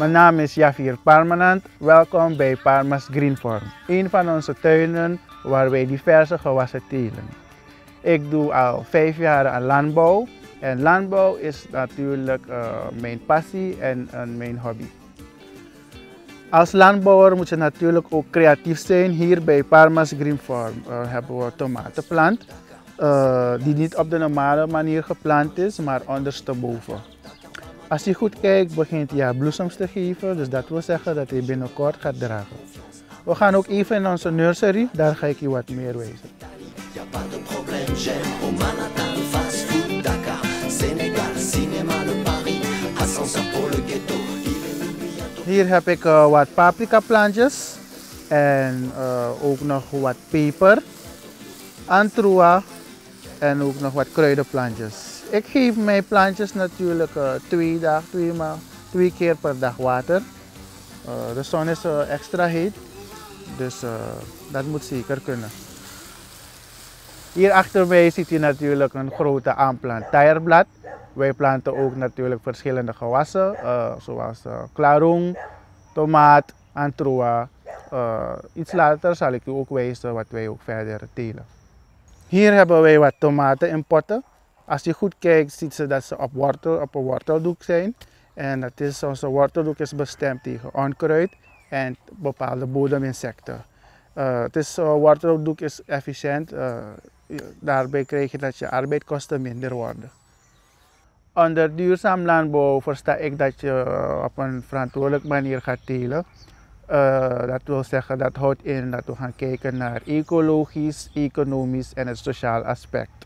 Mijn naam is Javier Parmanant. Welkom bij Parma's Green Farm, een van onze tuinen waar wij diverse gewassen telen. Ik doe al vijf jaar aan landbouw en landbouw is natuurlijk uh, mijn passie en uh, mijn hobby. Als landbouwer moet je natuurlijk ook creatief zijn. Hier bij Parma's Green Farm uh, hebben we tomatenplant die niet op de normale manier geplant is, maar ondersteboven. Als je goed kijkt, begint hij bloesems te geven. Dus dat wil zeggen dat hij binnenkort gaat dragen. We gaan ook even in onze nursery, daar ga ik je wat meer wijzen. Hier heb ik uh, wat paprika plantjes en uh, ook nog wat peper, antroa en ook nog wat kruidenplantjes. Ik geef mijn plantjes natuurlijk uh, twee, dag, twee, maal, twee keer per dag water. Uh, de zon is uh, extra heet, dus dat moet zeker kunnen. Hier achter mij ziet u natuurlijk een grote aanplant tijerblad. Wij planten ook natuurlijk verschillende gewassen, zoals klaroen, tomaat, antroa. iets later zal ik u ook wijzen wat wij ook verder telen. Hier hebben wij wat tomaten in potten. Als je goed kijkt, ziet ze dat ze op, wortel, op een worteldoek zijn. En dat is, onze worteldoek is bestemd tegen onkruid en bepaalde bodeminsecten. Uh, het is, uh, worteldoek is efficiënt. Uh, daarbij krijg je dat je arbeidskosten minder worden. Onder duurzaam landbouw versta ik dat je op een verantwoordelijke manier gaat telen. dat wil zeggen dat houdt in dat we gaan kijken naar ecologisch, economisch en het sociaal aspect.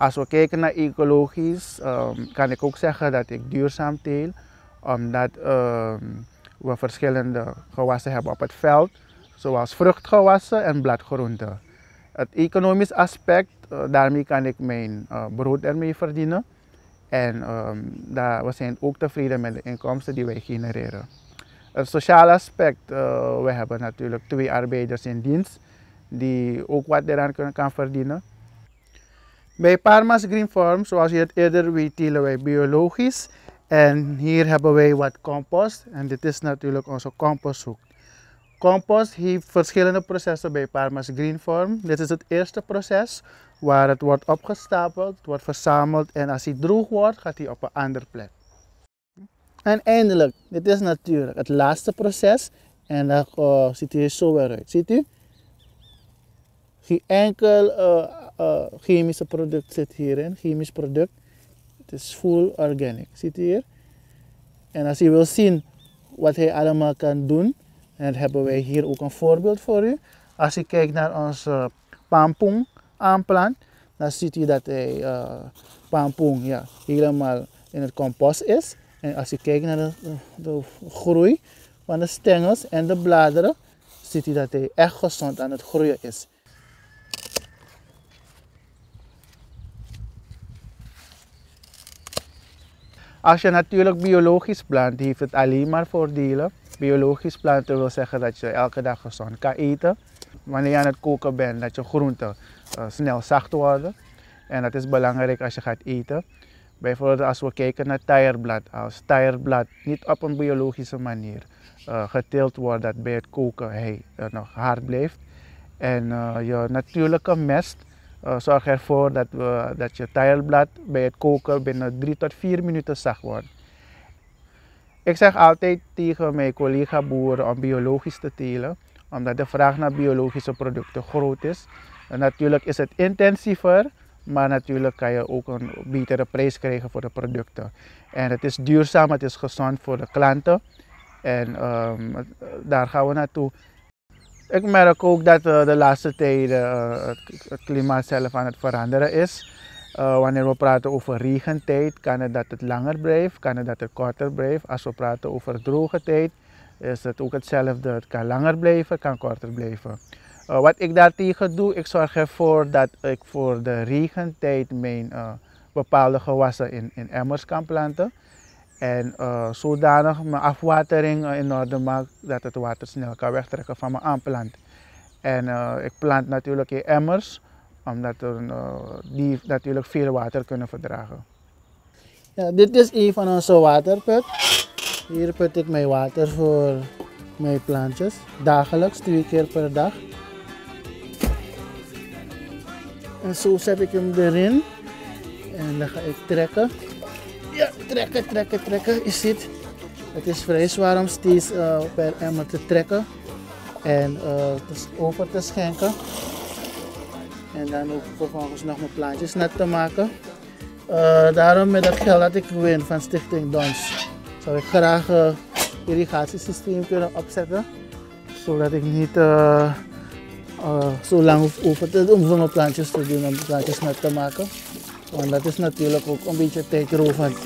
Als we kijken naar ecologisch, um, kan ik ook zeggen dat ik duurzaam teel, omdat um, we verschillende gewassen hebben op het veld, zoals vruchtgewassen en bladgroenten. Het economisch aspect, uh, daarmee kan ik mijn uh, brood ermee verdienen. En um, daar, we zijn ook tevreden met de inkomsten die wij genereren. Het sociale aspect, uh, we hebben natuurlijk twee arbeiders in dienst die ook wat eraan kunnen kan verdienen. Bij Parma's Green Farm, zoals je het eerder weet, telen wij biologisch. En hier hebben wij wat compost. En dit is natuurlijk onze composthoek. Compost heeft verschillende processen bij Parma's Green Farm. Dit is het eerste proces waar het wordt opgestapeld, het wordt verzameld en als hij droog wordt, gaat hij op een andere plek. En eindelijk, dit is natuurlijk het laatste proces en dan uh, ziet hij zo weer uit. Ziet u? Geen enkel uh, uh, chemische product zit hierin, chemisch product. Het is full organic, ziet u hier? En als u wil zien wat hij allemaal kan doen, dan hebben wij hier ook een voorbeeld voor u. Als u kijkt naar onze pampoen aanplant, dan ziet u dat hij uh, ja, helemaal in het compost is. En als u kijkt naar de, de, groei van de stengels en de bladeren, ziet u dat hij echt gezond aan het groeien is. Als je natuurlijk biologisch plant, heeft het alleen maar voordelen. Biologisch planten wil zeggen dat je elke dag gezond kan eten. Wanneer je aan het koken bent, dat je groenten uh, snel zacht worden. En dat is belangrijk als je gaat eten. Bijvoorbeeld als we kijken naar tijerblad. Als tijerblad niet op een biologische manier uh, geteeld wordt, dat bij het koken hij uh, nog hard blijft. En je natuurlijke mest uh, zorg ervoor dat, we, dat je tijerblad bij het koken binnen 3 tot 4 minuten zacht wordt. Ik zeg altijd tegen mijn collega boeren om biologisch te telen, omdat de vraag naar biologische producten groot is. En natuurlijk is het intensiever, maar natuurlijk kan je ook een betere prijs krijgen voor de producten. En het is duurzaam, het is gezond voor de klanten. En um, daar gaan we naartoe. Ik merk ook dat uh, de laatste tijd uh, het, klimaat zelf aan het veranderen is. Uh, wanneer we praten over regentijd, kan het dat het langer blijft, kan het dat het korter blijft. Als we praten over droge tijd, is het ook hetzelfde. Het kan langer blijven, kan korter blijven. wat ik daartegen doe, ik zorg ervoor dat ik voor de regentijd mijn bepaalde gewassen in, in emmers kan planten. En uh, zodanig mijn afwatering uh, in orde maak dat het water snel kan wegtrekken van mijn aanplant. En uh, ik plant natuurlijk in emmers, omdat er, die natuurlijk veel water kunnen verdragen. Ja, dit is een van onze waterput. Hier put ik mijn water voor mijn plantjes. Dagelijks, twee keer per dag. En zo zet ik hem erin. En dan ga ik trekken. Ja, trekken, trekken, trekken. Je ziet, het is vrij zwaar om steeds uh, per emmer te trekken. En uh, over te schenken. En dan ook vervolgens nog mijn plantjes net te maken. Uh, daarom met dat geld dat ik win van Stichting Dons, zou ik graag een irrigatiesysteem kunnen opzetten. Zodat ik niet zo lang hoef over te doen voor mijn plantjes te doen om de plantjes net te maken. Want dat is natuurlijk ook een beetje tijdrovend.